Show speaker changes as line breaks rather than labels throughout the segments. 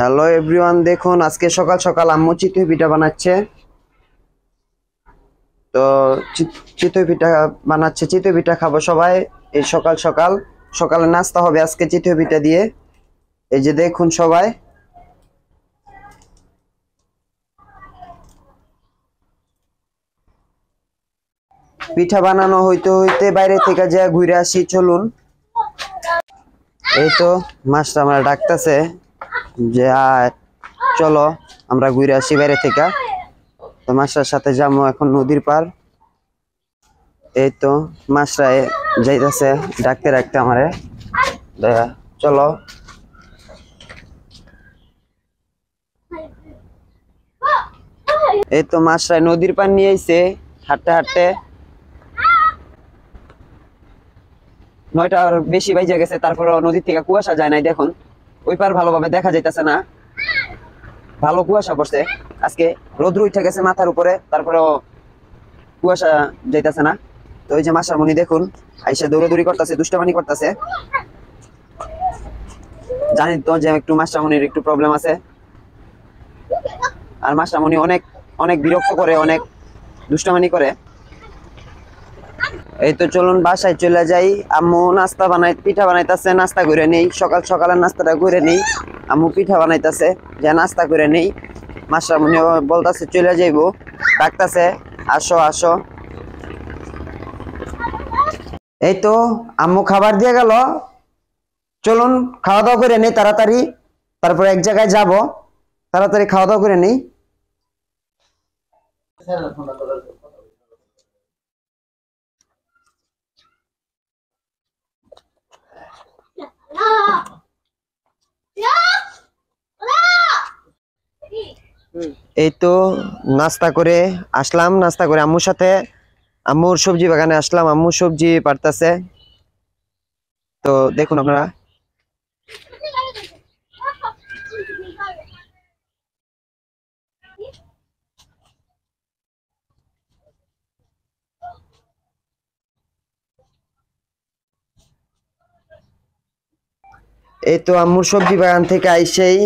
Hello everyone দেখুন, আজকে সকাল সকাল আম্মু চিতই পিঠা বানাচ্ছে। তো চিতই পিঠা বানাচ্ছে, চিতই পিঠা খাব সবাই। এই সকাল সকাল, সকালে নাস্তা হবে আজকে চিতই পিঠা দিয়ে। এই যে দেখুন সবাই। পিঠা বানানো হইতে হইতে বাইরে থেকে যা ঘুরে আসি, চলুন। এই তো মাছটা আমরা ডাকতেছে। যে চলো, আমরা ঘুরে আসি বাইরে থেকে। তো মাস্টার সাথে যাব এখন নদীর পার এই তো মাস্টার যাইতেছে ডাকতে ডাকতে আমারে। চলো। এই তো মাস্টার নদীর পার নিয়ে আইছে, হাঁটতে হাঁটতে। নয়টার বেশি বাইজে গেছে তারপর নদীর থেকে কুয়াশা যায় নাই দেখুন। ওই পার ভালোভাবে দেখা যাইতেছে না। ভালো কুয়াশা পড়ছে। আজকে রোদ্র উঠে গেছে মাথার উপরে, তারপরেও কুয়াশা যাইতেছে না। তো ওই যে মাসার মনি দেখুন, আইসা দৌড়াদৌড়ি করতেছে, দুষ্টামানি করতেছে। জানি তো যে একটু মাস্টারমনির একটু প্রবলেম আছে। আর মাস্টারমনি অনেক অনেক বিরক্ত করে, অনেক দুষ্টামানি করে। এই তো চলুন বাসায় চলে যাই। আম্মু নাস্তা বানাই পিঠা বানাইতেছে, নাস্তা করে নেই। সকাল সকালের নাস্তাটা করে নেই। আম্মু পিঠা বানাইতেছে, যে নাস্তা করে নেই। মাস্টার মনে বলতেছে, চলে যাইবো। ডাকতেছে, আসো আসো। এই তো আম্মু খাবার দিয়ে গেল। চলুন খাওয়া দাওয়া করে নেই তাড়াতাড়ি। তারপর এক জায়গায় যাব। তাড়াতাড়ি খাওয়া দাওয়া করে নেই। এই তো নাস্তা করে আসলাম, নাস্তা করে আম্মুর সাথে। আম্মুর সবজি বাগানে আসলাম, আম্মু সবজি পারতাছে। তো দেখুন আপনারা। এই তো আম্মুর সবজি বাগান থেকে আইসেই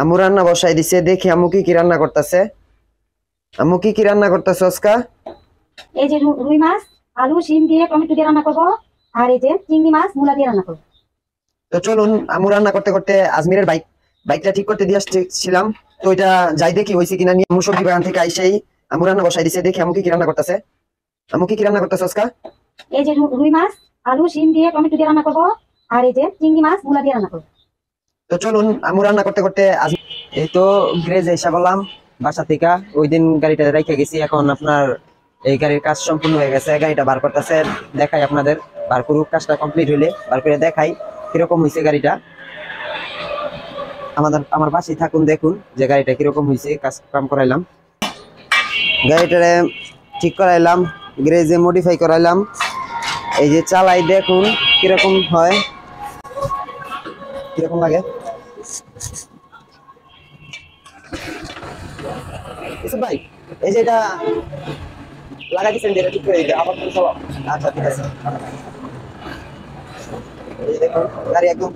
আম্মু রান্না বসাই দিছে দেখি আমু কি কি রান্না করতেছে। আম্মু কি কি রান্না করতেছে আজকা
এই যে রুই মাছ আলু শিম দিয়ে টমেটো দিয়ে রান্না করব আর এই যে চিংড়ি মাছ মূলা দিয়ে রান্না করব।
তো চলুন আম্মু রান্না করতে করতে আজমিরের বাইক বাইকটা ঠিক করতে দিয়ে আসছিলাম। তো এটা যাই দেখি হয়েছে কিনা নিয়ে আম্মু সবজি বাগান থেকে আইসেই আমু রান্না বসাই দিছে দেখি আমু কি কি রান্না করতেছে। আম্মু কি কি রান্না করতেছে আজকা
এই যে রুই মাছ আলু শিম দিয়ে টমেটো দিয়ে রান্না করব আর এই যে চিংড়ি মাছ মূলা দিয়ে রান্না করব।
তো চলুন আমি রান্না করতে করতে আজ এই তো গ্রেজে এসে বললাম বাসা থেকে। ওই দিন গাড়িটা রেখে গেছি, এখন আপনার এই গাড়ির কাজ সম্পূর্ণ হয়ে গেছে, গাড়িটা বার করতেছে, দেখাই আপনাদের, বার করুক, কাজটা কমপ্লিট হইলে বার করে দেখাই কীরকম হয়েছে গাড়িটা। আমাদের, আমার পাশেই থাকুন, দেখুন যে গাড়িটা কীরকম হয়েছে কাজ কাম করাইলাম। গাড়িটারে ঠিক করাইলাম গ্রেজে মডিফাই করাইলাম। এই যে চালাই, দেখুন কীরকম হয়। কীরকম লাগে? ভাই, এই যে আচ্ছা একদম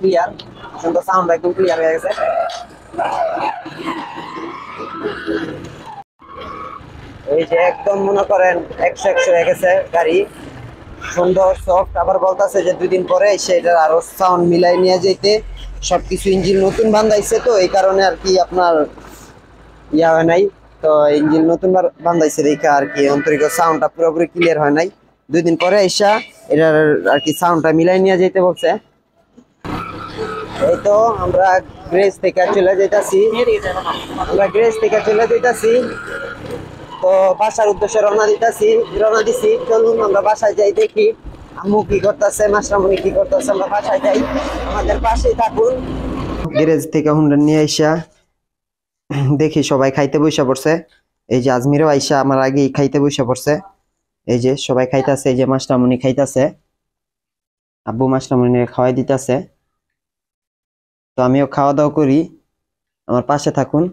এই যে একদম মনে করেন একশো একশো হয়ে গেছে গাড়ি। সুন্দর সফট আবার বলতেছে যে দুদিন পরে সেটার আরও সাউন্ড মিলাই নিয়ে যেতে সবকিছু ইঞ্জিন নতুন বান্ধাইছে তো, এই কারণে আর কি আপনার ইয়া হয় নাই। তো ইঞ্জিন নতুন বান্ধাইছে দেখে আর কি অন্তরিক সাউন্ডটা পুরোপুরি ক্লিয়ার হয় নাই। দুই দিন পরে এসা এটার আর কি সাউন্ডটা মিলাই নিয়ে যেতে বলছে। এই তো আমরা গ্রেস থেকে চলে যেতেছি আমরা গ্রেস থেকে চলে যেতেছি তো বাসার উদ্দেশ্যে রওনা দিতেছি, রওনা দিছি। চলুন আমরা বাসায় যাই দেখি। আম্মু কি করতেছে কি করতেছে, আমরা বাসায় যাই, আমাদের থাকুন। গ্যারেজ থেকে হুন্ডা নিয়ে আইসা, দেখি সবাই খাইতে বসে পড়ছে। এই যে আজমিরও আইসা, আমার আগেই খাইতে বসে পড়ছে। এই যে সবাই খাইতাছে, এই যে মাস্টারমণি খাইতাছে। আব্বু মাস্টারমণি খাওয়াই দিতেছে। তো আমিও খাওয়া দাওয়া করি। আমার পাশে থাকুন।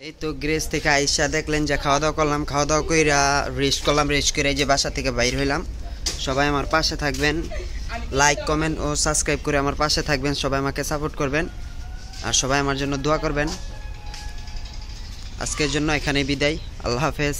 এই তো গ্রেস থেকে আইসা দেখলেন যে খাওয়া দাওয়া করলাম খাওয়া দাওয়া কইরা রেস্ট করলাম রেস্ট করে যে বাসা থেকে বাইর হইলাম। সবাই আমার পাশে থাকবেন। লাইক কমেন্ট ও সাবস্ক্রাইব করে আমার পাশে থাকবেন। সবাই আমাকে সাপোর্ট করবেন। আর সবাই আমার জন্য দোয়া করবেন। আজকের জন্য এখানে বিদায়। আল্লাহ হাফেজ।